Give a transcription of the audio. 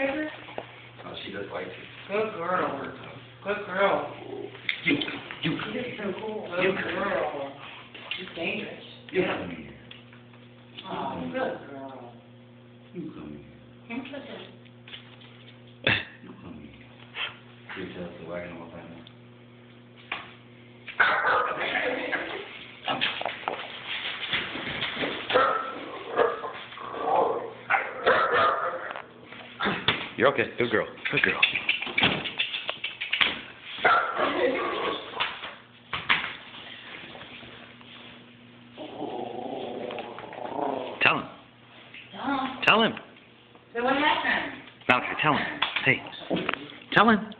Trevor? Oh, she does like it. Good girl. Good girl. You, you, You're so cool. You- Good girl. She's dangerous. you come here. Oh, good girl. You come here. Come to the- You come here. You tell us the wagon all the time. You're okay. Good girl. Good girl. Tell him. Oh, Tell him. so what happened? Malikai, tell him. Hey. Tell him.